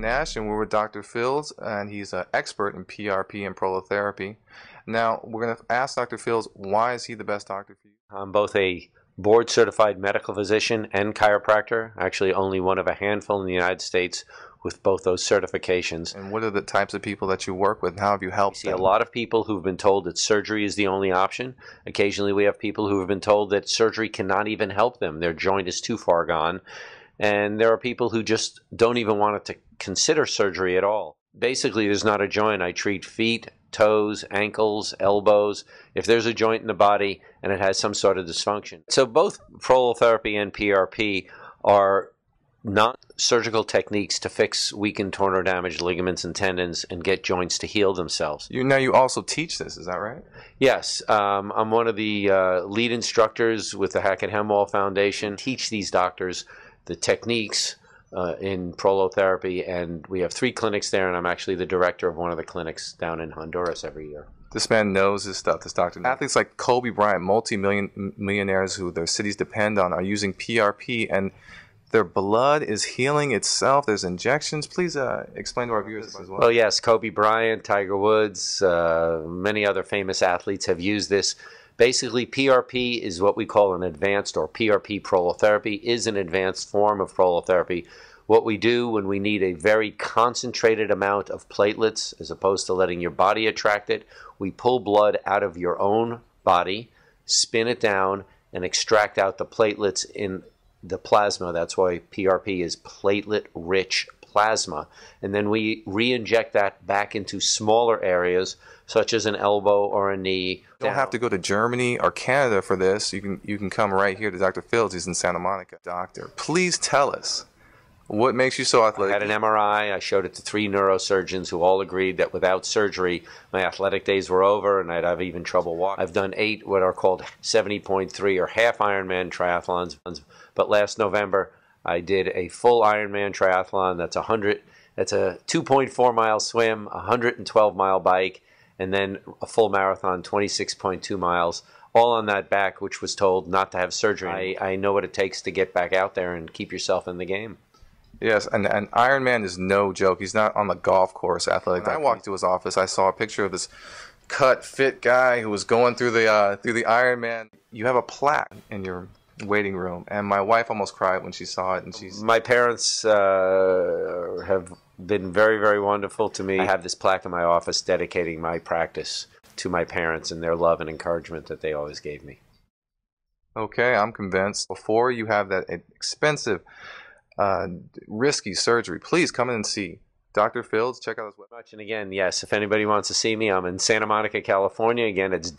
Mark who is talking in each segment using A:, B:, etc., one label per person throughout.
A: Nash, and we're with Dr. Fields, and he's an expert in PRP and prolotherapy. Now, we're going to ask Dr. Fields why is he the best doctor for you?
B: I'm both a board certified medical physician and chiropractor, actually, only one of a handful in the United States with both those certifications.
A: And what are the types of people that you work with, and how have you helped
B: I see
A: them?
B: a lot of people who've been told that surgery is the only option. Occasionally, we have people who have been told that surgery cannot even help them, their joint is too far gone. And there are people who just don't even want to consider surgery at all. Basically, there's not a joint. I treat feet, toes, ankles, elbows, if there's a joint in the body and it has some sort of dysfunction. So both prolotherapy and PRP are not surgical techniques to fix weakened, torn, or damaged ligaments and tendons and get joints to heal themselves.
A: You now you also teach this, is that right?
B: Yes, um, I'm one of the uh, lead instructors with the Hackett Hemwall Foundation. Teach these doctors the techniques uh, in prolotherapy, and we have three clinics there, and I'm actually the director of one of the clinics down in Honduras every year.
A: This man knows his stuff. This doctor. Athletes like Kobe Bryant, multi-million millionaires who their cities depend on, are using PRP, and their blood is healing itself. There's injections. Please uh, explain to our viewers as well.
B: Well, yes, Kobe Bryant, Tiger Woods, uh, many other famous athletes have used this. Basically, PRP is what we call an advanced, or PRP prolotherapy is an advanced form of prolotherapy. What we do when we need a very concentrated amount of platelets, as opposed to letting your body attract it, we pull blood out of your own body, spin it down, and extract out the platelets in the plasma. That's why PRP is platelet rich plasma. And then we re inject that back into smaller areas, such as an elbow or a knee.
A: You don't have to go to Germany or Canada for this. You can you can come right here to Dr. Fields. He's in Santa Monica. Doctor, please tell us what makes you so athletic?
B: I had an MRI. I showed it to three neurosurgeons who all agreed that without surgery, my athletic days were over and I'd have even trouble walking. I've done eight what are called 70.3 or half Ironman triathlons. But last November, I did a full Ironman triathlon. That's a hundred. That's a 2.4 mile swim, a 112 mile bike, and then a full marathon, 26.2 miles. All on that back, which was told not to have surgery. I, I know what it takes to get back out there and keep yourself in the game.
A: Yes, and, and Ironman is no joke. He's not on the golf course athletic. When I walked to his office, I saw a picture of this cut, fit guy who was going through the uh, through the Ironman. You have a plaque in your waiting room, and my wife almost cried when she saw it. And she's
B: My parents uh, have been very, very wonderful to me. I have this plaque in my office dedicating my practice to my parents and their love and encouragement that they always gave me.
A: okay. I'm convinced. Before you have that expensive, uh, risky surgery, please come in and see Dr. Fields. Check out his website.
B: And again, yes, if anybody wants to see me, I'm in Santa Monica, California. Again, it's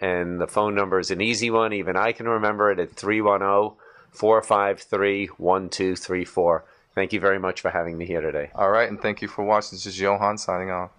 B: and the phone number is an easy one. Even I can remember it at 310 453 1234. Thank you very much for having me here today.
A: All right, and thank you for watching. This is Johan signing off.